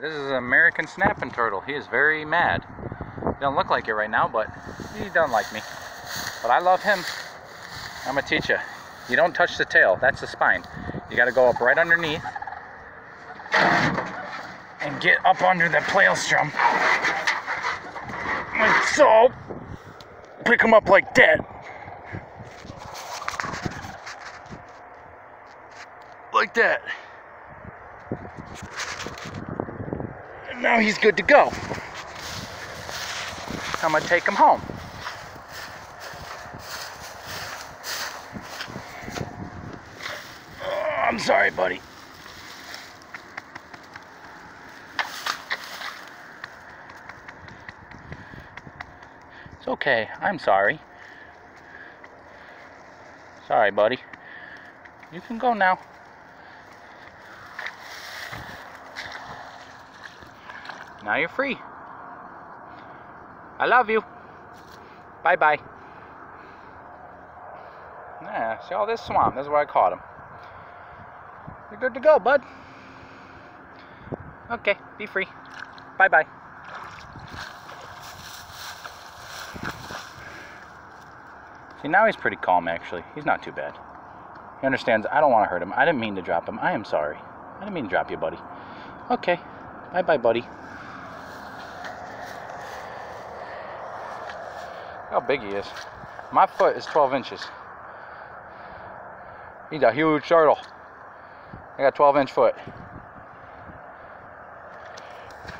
This is an American snapping turtle. He is very mad. He don't look like it right now, but he don't like me. But I love him. I'm gonna teach you. You don't touch the tail, that's the spine. You gotta go up right underneath and get up under the plastron. Like so. Pick him up like that. Like that. Now he's good to go. I'm gonna take him home. Oh, I'm sorry, buddy. It's okay. I'm sorry. Sorry, buddy. You can go now. Now you're free. I love you. Bye bye. Yeah, see all this swamp? That's where I caught him. You're good to go, bud. Okay, be free. Bye bye. See, now he's pretty calm, actually. He's not too bad. He understands I don't want to hurt him. I didn't mean to drop him. I am sorry. I didn't mean to drop you, buddy. Okay. Bye bye, buddy. How big he is. My foot is 12 inches. He's a huge turtle. I got 12 inch foot.